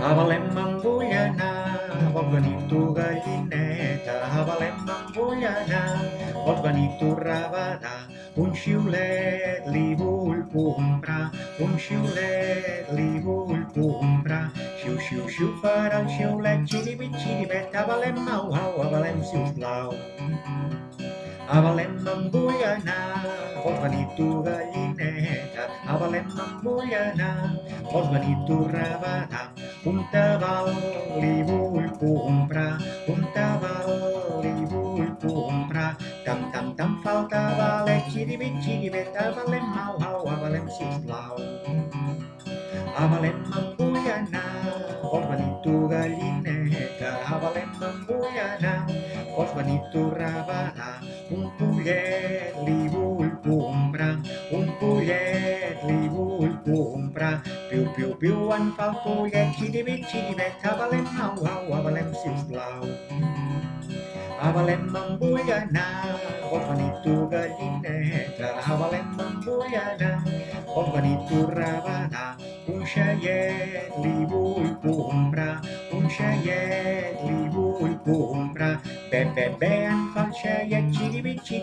A Belém me'n vull anar, vols venir tu gallineta? A Belém me'n vull anar, vols venir tu rabadà? Un xiulet li vull comprar, un xiulet li vull comprar. Xiu, xiu, xiu, farà el xiulet, xiribit, xiribet, a Belém, au, au, a Belém, sisplau. A Belém me'n vull anar, vols venir tu gallineta? A Belém me'n vull anar, vols venir tu rabadà? Un tabal li vull comprar, un tabal li vull comprar. Tam, tam, tam, falta valet, xiribit, xiribet, a Belém, au, au, a Belém, sisplau. A Belém me'n vull anar, vols venir tu gallineta? A Belém me'n vull anar, vols venir tu rabadà? Comprar. Piu, piu, piu, en fa el pollet, xiribit, xiribet, a Belém, au, au, a Belém, sisplau. A Belém me'n vull anar, vols venir tu gallineta? A Belém me'n vull anar, vols venir tu rabadà? Un xaiet li vull comprar, un xaiet li vull comprar. Be, be, be, en fa el xaiet, xiribit, xiribet,